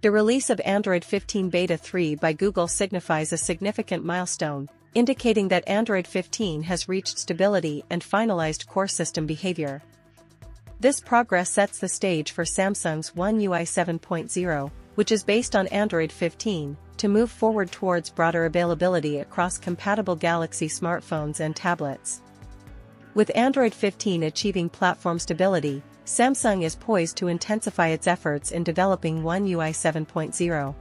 The release of Android 15 Beta 3 by Google signifies a significant milestone, indicating that Android 15 has reached stability and finalized core system behavior. This progress sets the stage for Samsung's One UI 7.0, which is based on Android 15, to move forward towards broader availability across compatible Galaxy smartphones and tablets. With Android 15 achieving platform stability, Samsung is poised to intensify its efforts in developing One UI 7.0.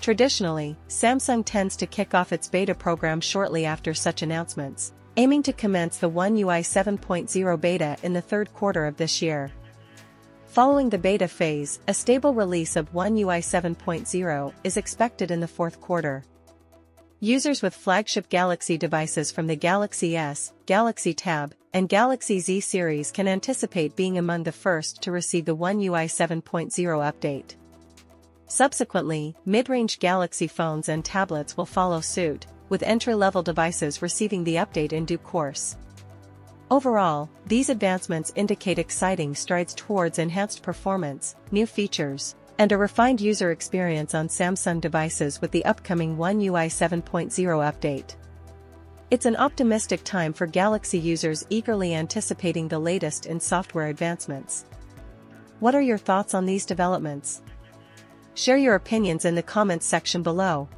Traditionally, Samsung tends to kick off its beta program shortly after such announcements, aiming to commence the One UI 7.0 beta in the third quarter of this year. Following the beta phase, a stable release of One UI 7.0 is expected in the fourth quarter. Users with flagship Galaxy devices from the Galaxy S, Galaxy Tab, and Galaxy Z series can anticipate being among the first to receive the One UI 7.0 update. Subsequently, mid-range Galaxy phones and tablets will follow suit, with entry-level devices receiving the update in due course. Overall, these advancements indicate exciting strides towards enhanced performance, new features, and a refined user experience on Samsung devices with the upcoming One UI 7.0 update. It's an optimistic time for Galaxy users eagerly anticipating the latest in software advancements. What are your thoughts on these developments? Share your opinions in the comments section below.